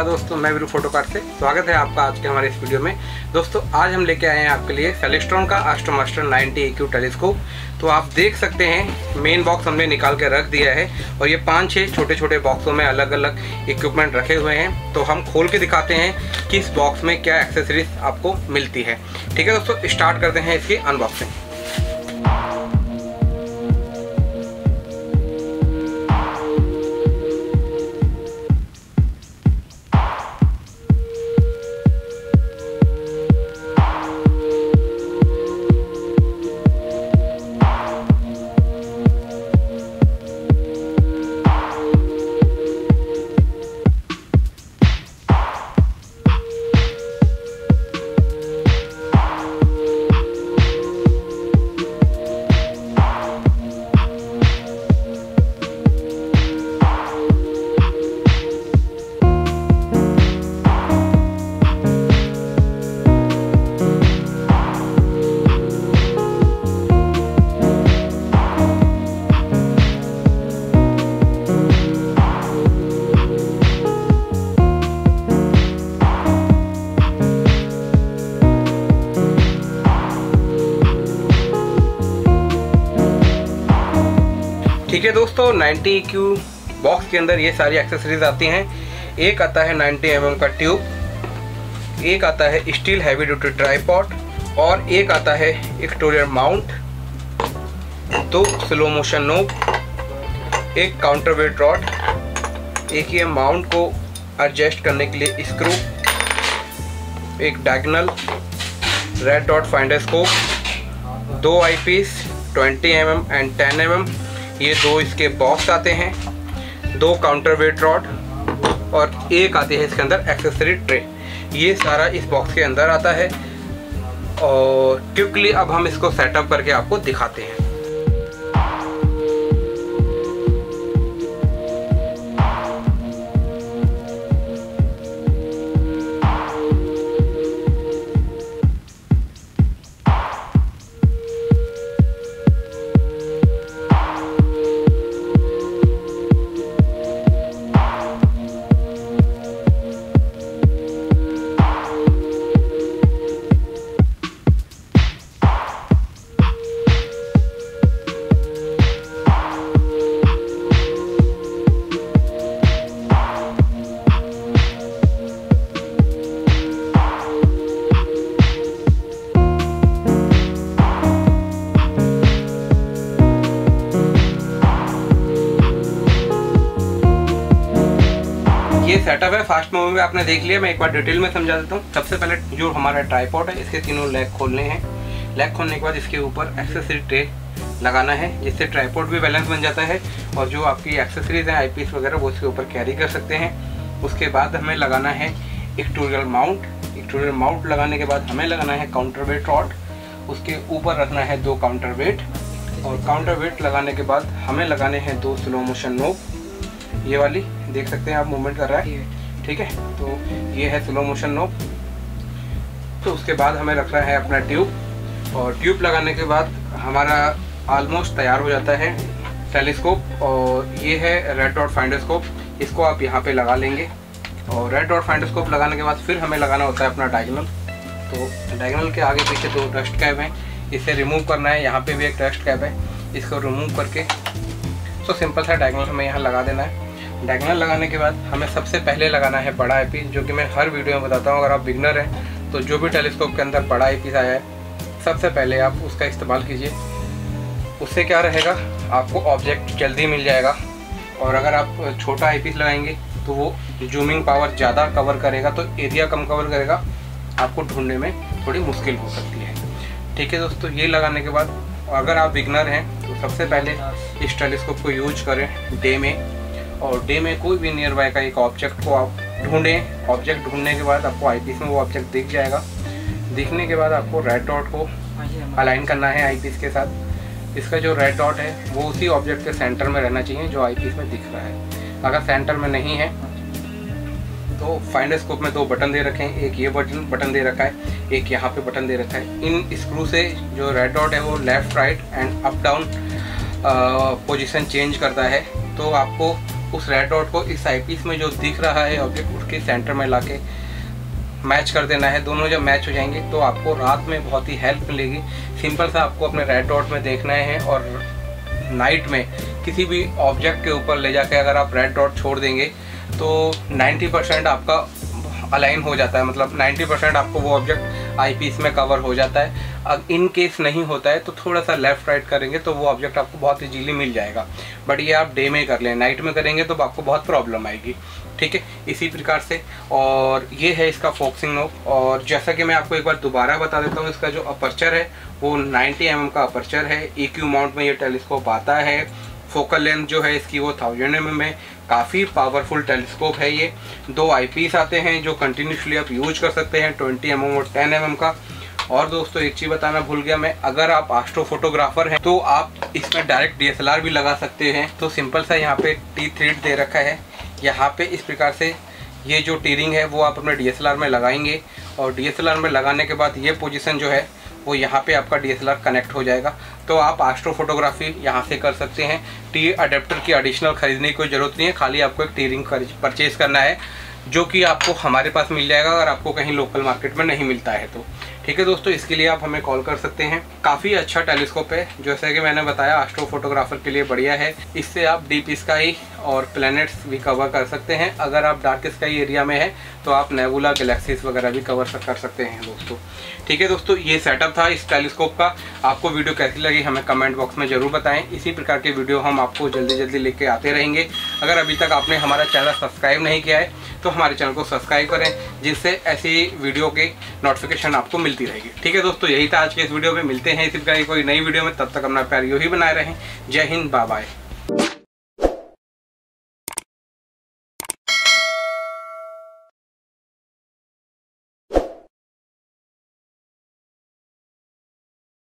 नमस्कार दोस्तों, मैं वीरू फ़ोटो कार्ड से स्वागत है आपका आज के हमारे इस वीडियो में। दोस्तों, आज हम लेके आए हैं आपके लिए सेलेस्ट्रॉन का एस्ट्रोमास्टर 90 एक्यू टेलीस्कोप तो आप देख सकते हैं मेन बॉक्स हमने निकाल के रख दिया है और ये पाँच छः छोटे छोटे बॉक्सों में अलग अलग इक्विपमेंट रखे हुए हैं। तो हम खोल के दिखाते हैं कि इस बॉक्स में क्या एक्सेसरीज आपको मिलती है। ठीक है दोस्तों स्टार्ट करते हैं इसकी अनबॉक्सिंग ठीक है दोस्तों 90 क्यू बॉक्स के अंदर ये सारी एक्सेसरीज आती हैं। एक आता है 90 एम mm का ट्यूब, एक आता है स्टील हैवी ड्यूटी ट्राईपॉट और एक आता है इक्टोरियर माउंट, दो स्लो मोशन नोब एक काउंटर वेट रॉड एक ये माउंट को एडजस्ट करने के लिए स्क्रू एक diagonal red dot finder scope दो eyepiece twenty M M and ten M M ये दो इसके बॉक्स आते हैं, दो काउंटर वेट रॉड और एक आती है इसके अंदर एक्सेसरी ट्रे ये सारा इस बॉक्स के अंदर आता है और क्विकली अब हम इसको सेटअप करके आपको दिखाते हैं। सेटअप है फास्ट मूव में आपने देख लिया, मैं एक बार डिटेल में समझा देता हूँ। सबसे पहले जो हमारा ट्राईपॉड है, इसके तीनों लेग खोलने हैं। लेग खोलने के बाद इसके ऊपर एक्सेसरी ट्रे लगाना है, जिससे ट्राईपॉड भी बैलेंस बन जाता है और जो आपकी एक्सेसरीज हैं आई वगैरह, वो इसके ऊपर कैरी कर सकते हैं। उसके बाद हमें लगाना है इक्टोरियल माउंट इक्टोरियल माउंट लगाने के बाद हमें लगाना है काउंटर वेट रॉड उसके ऊपर रखना है दो काउंटर वेट और काउंटर वेट लगाने के बाद हमें लगाने हैं दो स्लो मोशन नोब ये वाली देख सकते हैं आप मूवमेंट कर रहा है। ठीक है? तो ये है स्लो मोशन नोब तो उसके बाद हमें रखना है अपना ट्यूब और ट्यूब लगाने के बाद हमारा ऑलमोस्ट तैयार हो जाता है टेलीस्कोप और ये है रेड डॉट फाइंडोस्कोप इसको आप यहाँ पे लगा लेंगे। और रेड डॉट फाइंडोस्कोप लगाने के बाद फिर हमें लगाना होता है अपना डायगनल तो डायगनल के आगे पीछे दो डस्ट कैब हैं। इसे रिमूव करना है। यहाँ पे भी एक डस्ट कैब है। इसको रिमूव करके तो सिंपल सा डायगनल हमें यहाँ लगा देना है। डायगनल लगाने के बाद हमें सबसे पहले लगाना है बड़ा आई जो कि मैं हर वीडियो में बताता हूँ। अगर आप बिगनर हैं तो जो भी टेलीस्कोप के अंदर बड़ा आई आया है, सबसे पहले आप उसका इस्तेमाल कीजिए। उससे क्या रहेगा? आपको ऑब्जेक्ट जल्दी मिल जाएगा। और अगर आप छोटा आई पीस लगाएँगे तो वो जूमिंग पावर ज़्यादा कवर करेगा तो एरिया कम कवर करेगा। आपको ढूँढने में थोड़ी मुश्किल हो सकती है। ठीक है दोस्तों, ये लगाने के बाद अगर आप बिगनर हैं तो सबसे पहले इस टेलीस्कोप को यूज़ करें डे में। और डे में कोई भी नियर बाय का एक ऑब्जेक्ट को आप ढूंढें। ऑब्जेक्ट ढूँढने के बाद आपको आई में वो ऑब्जेक्ट दिख जाएगा। दिखने के बाद आपको रेड डॉट को अलाइन करना है आई के साथ। इसका जो रेड डॉट है, वो उसी ऑब्जेक्ट के सेंटर में रहना चाहिए जो आई में दिख रहा है। अगर सेंटर में नहीं है तो फाइंडर स्कोप में दो बटन दे रखे। हैं एक ये बटन बटन दे रखा है, एक यहाँ पे बटन दे रखा है। इन स्क्रू से जो रेड डॉट है, वो left right and up down position change करता है। तो आपको उस रेड डॉट को इस आई में जो दिख रहा है ऑब्जेक्ट उसके सेंटर में ला मैच कर देना है। दोनों जब मैच हो जाएँगे तो आपको रात में बहुत ही हेल्प मिलेगी। सिंपल सा आपको अपने रेड डॉट में देखना है और नाइट में किसी भी ऑब्जेक्ट के ऊपर ले जाके अगर आप रेड डॉट छोड़ देंगे तो 90% आपका अलाइन हो जाता है मतलब 90 परसेंट आपको वो ऑब्जेक्ट आई पीस में कवर हो जाता है। अब इन केस नहीं होता है तो थोड़ा सा लेफ़्ट राइट करेंगे तो वो ऑब्जेक्ट आपको बहुत इजीली मिल जाएगा। बट ये आप डे में कर लें नाइट में करेंगे तो आपको बहुत प्रॉब्लम आएगी। ठीक है? इसी प्रकार से, और ये है इसका फोक्सिंग नोब और जैसा कि मैं आपको एक बार दोबारा बता देता हूँ, इसका जो अपर्चर है, वो 90 एम mm का अपर्चर है। ई क्यू माउंट में ये टेलीस्कोप आता है। फोकल लेंथ जो है, इसकी वो थाउज़ेंड एम mm है। काफ़ी पावरफुल टेलीस्कोप है ये। दो आईपीस आते हैं जो कंटिन्यूसली आप यूज़ कर सकते हैं 20 एम mm और 10 एम mm का। और दोस्तों, एक चीज़ बताना भूल गया मैं, अगर आप आस्ट्रो फोटोग्राफर हैं तो आप इसमें डायरेक्ट डीएसएलआर भी लगा सकते हैं। तो सिंपल सा यहाँ पे टी थ्रेड दे रखा है। यहाँ पे इस प्रकार से ये जो टीरिंग है, वो आप अपने डीएसएलआर में लगाएँगे। और डीएसएलआर में लगाने के बाद ये पोजीशन जो है, वो यहाँ पे आपका डीएसएलआर कनेक्ट हो जाएगा। तो आप आस्ट्रो फोटोग्राफी यहाँ से कर सकते हैं। टी अडेप्टर की एडिशनल खरीदने की कोई ज़रूरत नहीं है। खाली आपको एक टी रिंग परचेज करना है, जो कि आपको हमारे पास मिल जाएगा अगर आपको कहीं लोकल मार्केट में नहीं मिलता है तो। ठीक है दोस्तों, इसके लिए आप हमें कॉल कर सकते हैं। काफ़ी अच्छा टेलीस्कोप है। जैसे कि मैंने बताया आस्ट्रो फोटोग्राफर के लिए बढ़िया है। इससे आप डीप स्काई और प्लैनेट्स भी कवर कर सकते हैं। अगर आप डार्क स्काई एरिया में है तो आप नेबुला गैलेक्सीज वगैरह भी कवर कर सकते हैं दोस्तों। ठीक है दोस्तों, ये सेटअप था इस टेलीस्कोप का। आपको वीडियो कैसी लगी हमें कमेंट बॉक्स में ज़रूर बताएँ। इसी प्रकार के वीडियो हम आपको जल्दी जल्दी लेके आते रहेंगे। अगर अभी तक आपने हमारा चैनल सब्सक्राइब नहीं किया है तो हमारे चैनल को सब्सक्राइब करें, जिससे ऐसी वीडियो के नोटिफिकेशन आपको मिलती रहेगी। ठीक है दोस्तों, यही था आज के इस वीडियो में। मिलते हैं इसी प्रकार की कोई नई वीडियो में। तब तक अपना प्यार यू ही बनाए रहें। जय हिंद बाय